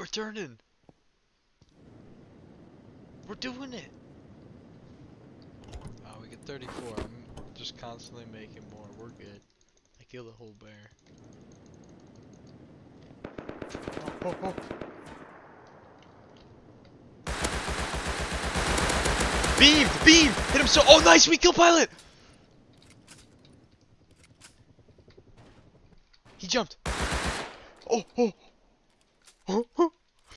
We're turning. We're doing it. Oh, we get 34. I'm just constantly making more. We're good. I killed the whole bear. Oh, oh, oh. Beam! Beam! Hit him so- Oh, nice! We kill pilot! He jumped. Oh, oh.